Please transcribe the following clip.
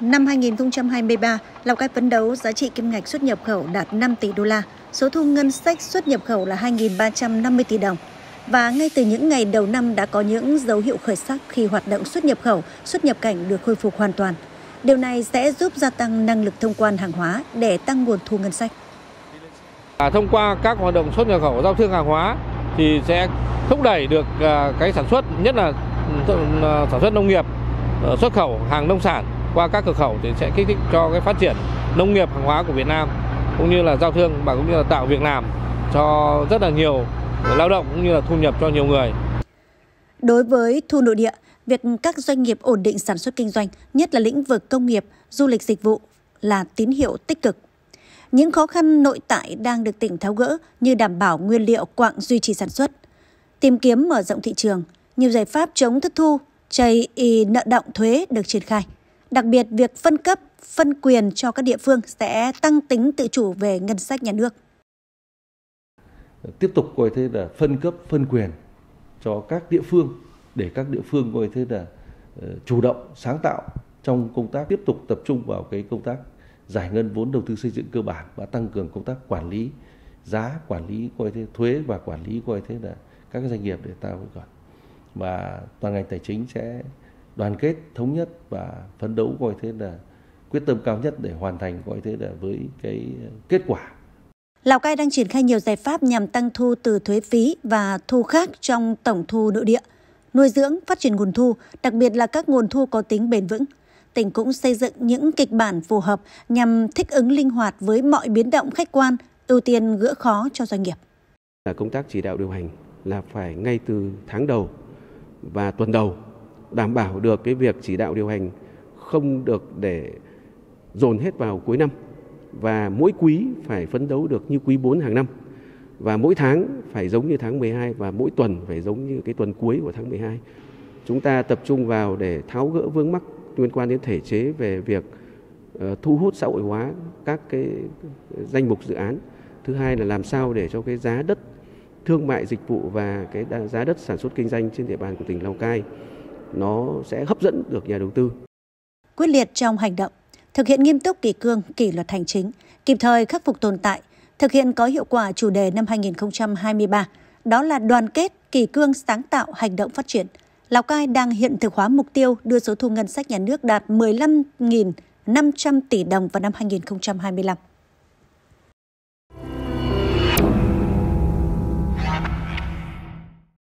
Năm 2023, Lào Cai phấn đấu giá trị kim ngạch xuất nhập khẩu đạt 5 tỷ đô la, số thu ngân sách xuất nhập khẩu là 2.350 tỷ đồng. Và ngay từ những ngày đầu năm đã có những dấu hiệu khởi sắc khi hoạt động xuất nhập khẩu, xuất nhập cảnh được khôi phục hoàn toàn. Điều này sẽ giúp gia tăng năng lực thông quan hàng hóa để tăng nguồn thu ngân sách. À, thông qua các hoạt động xuất nhập khẩu giao thương hàng hóa thì sẽ thúc đẩy được à, cái sản xuất, nhất là ừ, à, sản xuất nông nghiệp, ờ, xuất khẩu hàng nông sản qua các cửa khẩu thì sẽ kích thích cho cái phát triển nông nghiệp hàng hóa của Việt Nam cũng như là giao thương và cũng như là tạo việc làm cho rất là nhiều lao động cũng như là thu nhập cho nhiều người. Đối với thu nội địa, việc các doanh nghiệp ổn định sản xuất kinh doanh, nhất là lĩnh vực công nghiệp, du lịch dịch vụ là tín hiệu tích cực. Những khó khăn nội tại đang được tỉnh tháo gỡ như đảm bảo nguyên liệu quạng duy trì sản xuất, tìm kiếm mở rộng thị trường, nhiều giải pháp chống thất thu, chây y nợ động thuế được triển khai. Đặc biệt, việc phân cấp, phân quyền cho các địa phương sẽ tăng tính tự chủ về ngân sách nhà nước. Tiếp tục coi thế là phân cấp, phân quyền cho các địa phương để các địa phương coi thế là ờ, chủ động, sáng tạo trong công tác tiếp tục tập trung vào cái công tác giải ngân vốn đầu tư xây dựng cơ bản và tăng cường công tác quản lý giá, quản lý coi thế thuế và quản lý coi thế là các doanh nghiệp để tạo cái còn và toàn ngành tài chính sẽ đoàn kết thống nhất và phấn đấu coi thế là quyết tâm cao nhất để hoàn thành coi thế là với cái kết quả. Lào Cai đang triển khai nhiều giải pháp nhằm tăng thu từ thuế phí và thu khác trong tổng thu nội địa, nuôi dưỡng, phát triển nguồn thu, đặc biệt là các nguồn thu có tính bền vững. Tỉnh cũng xây dựng những kịch bản phù hợp nhằm thích ứng linh hoạt với mọi biến động khách quan, ưu tiên gỡ khó cho doanh nghiệp. Là công tác chỉ đạo điều hành là phải ngay từ tháng đầu và tuần đầu đảm bảo được cái việc chỉ đạo điều hành không được để dồn hết vào cuối năm và mỗi quý phải phấn đấu được như quý 4 hàng năm và mỗi tháng phải giống như tháng 12 và mỗi tuần phải giống như cái tuần cuối của tháng 12. Chúng ta tập trung vào để tháo gỡ vướng mắc liên quan đến thể chế về việc ờ, thu hút xã hội hóa các cái danh mục dự án. Thứ hai là làm sao để cho cái giá đất, thương mại dịch vụ và cái giá đất sản xuất kinh doanh trên địa bàn của tỉnh Lào Cai nó sẽ hấp dẫn được nhà đầu tư. Quyết liệt trong hành động, thực hiện nghiêm túc kỷ cương, kỷ luật hành chính, kịp thời khắc phục tồn tại, thực hiện có hiệu quả chủ đề năm 2023, đó là đoàn kết, kỷ cương sáng tạo hành động phát triển. Lào Cai đang hiện thực hóa mục tiêu đưa số thu ngân sách nhà nước đạt 15.500 tỷ đồng vào năm 2025.